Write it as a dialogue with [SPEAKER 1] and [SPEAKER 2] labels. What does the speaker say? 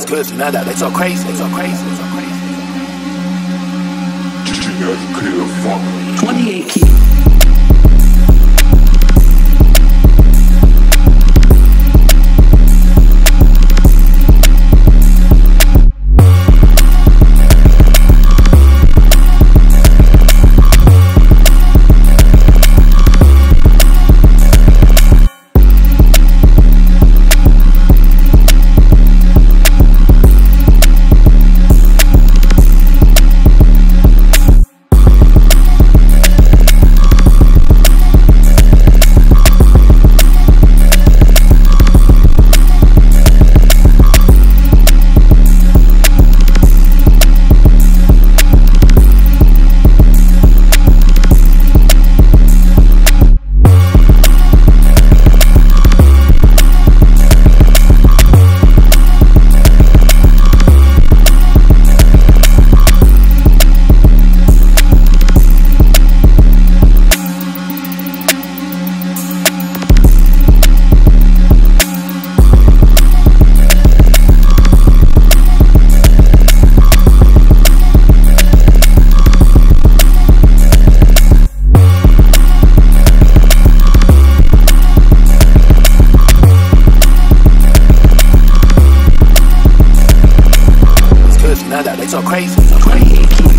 [SPEAKER 1] It's good, you know that. They so crazy, they so crazy, they so crazy.
[SPEAKER 2] 28 key. good, now that they crazy. So crazy.